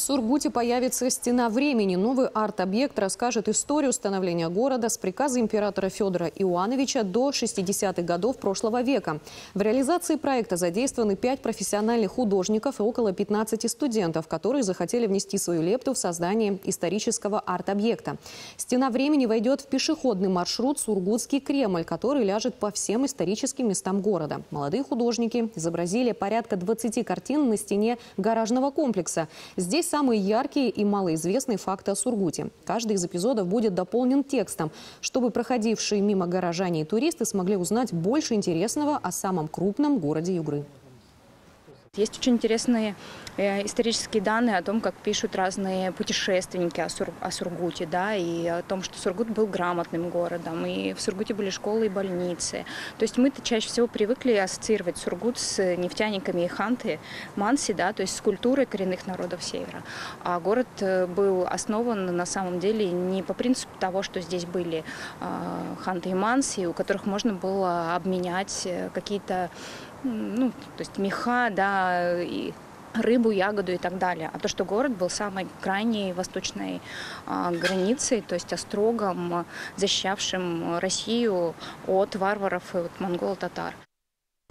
В Сургуте появится «Стена времени». Новый арт-объект расскажет историю становления города с приказа императора Федора Иоанновича до 60-х годов прошлого века. В реализации проекта задействованы пять профессиональных художников и около 15 студентов, которые захотели внести свою лепту в создание исторического арт-объекта. «Стена времени» войдет в пешеходный маршрут «Сургутский Кремль», который ляжет по всем историческим местам города. Молодые художники изобразили порядка 20 картин на стене гаражного комплекса. Здесь самые яркие и малоизвестные факты о Сургуте. Каждый из эпизодов будет дополнен текстом, чтобы проходившие мимо горожане и туристы смогли узнать больше интересного о самом крупном городе Югры. Есть очень интересные э, исторические данные о том, как пишут разные путешественники о, Сур, о Сургуте, да, и о том, что Сургут был грамотным городом, и в Сургуте были школы и больницы. То есть мы-то чаще всего привыкли ассоциировать Сургут с нефтяниками и ханты, манси, да, то есть с культурой коренных народов Севера. А город э, был основан на самом деле не по принципу того, что здесь были э, ханты и манси, у которых можно было обменять какие-то ну, то есть меха, да, и рыбу, ягоду и так далее. А то, что город был самой крайней восточной а, границей, то есть острогом, защищавшим Россию от варваров и от монгол-татар.